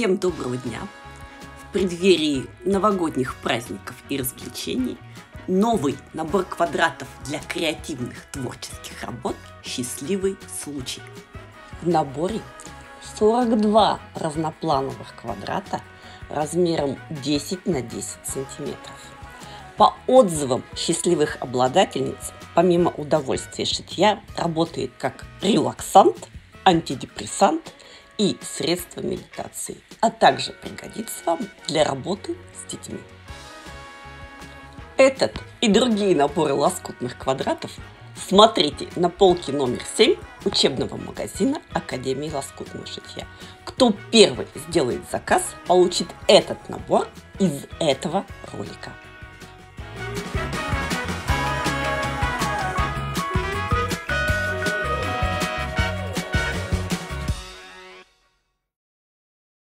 Всем доброго дня! В преддверии новогодних праздников и развлечений новый набор квадратов для креативных творческих работ «Счастливый случай». В наборе 42 разноплановых квадрата размером 10 на 10 сантиметров. По отзывам счастливых обладательниц, помимо удовольствия шитья, работает как релаксант, антидепрессант и средство медитации, а также пригодится вам для работы с детьми. Этот и другие наборы лоскутных квадратов смотрите на полке номер 7 учебного магазина Академии лоскутного шитья. Кто первый сделает заказ, получит этот набор из этого ролика.